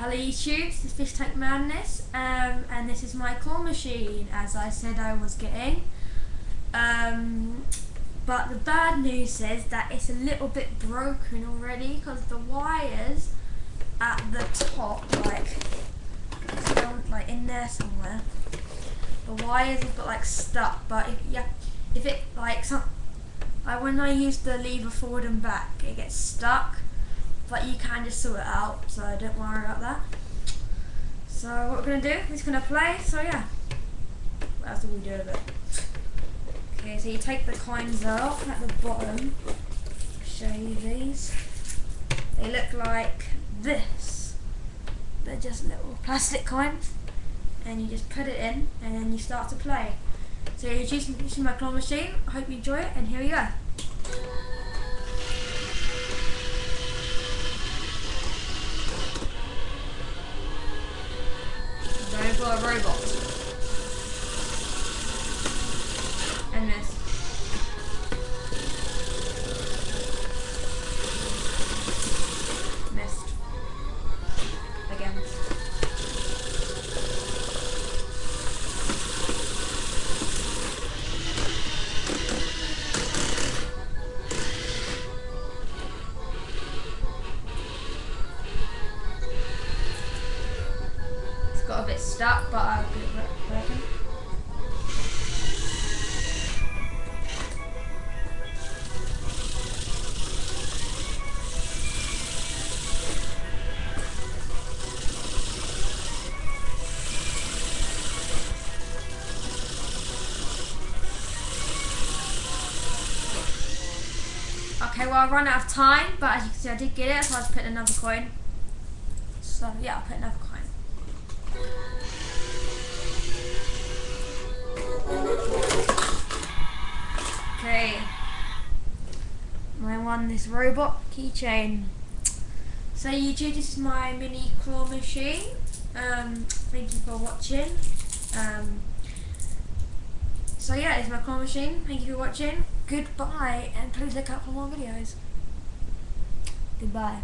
Hello YouTube, this is Fish Tank Madness, um, and this is my claw machine, as I said I was getting. Um, but the bad news is that it's a little bit broken already because the wires at the top, like, down, like in there somewhere, the wires have got like stuck. But if yeah, if it like some, like when I use the lever forward and back, it gets stuck but you can just sort it out, so don't worry about that. So what we're to do, we're just to play, so yeah, that's all we do with it. Okay, so you take the coins out at the bottom, show you these. They look like this. They're just little plastic coins, and you just put it in, and then you start to play. So you're using my claw machine, I hope you enjoy it, and here we go. For a robot. And this. Bit stuck, but I'll get it working. Okay, well I run out of time, but as you can see I did get it, so I just put another coin. So yeah, I'll put another coin. Okay. I won this robot keychain. So YouTube, this is my mini claw machine. Um, thank you for watching. Um, so yeah, it's my claw machine. Thank you for watching. Goodbye, and please look out for more videos. Goodbye.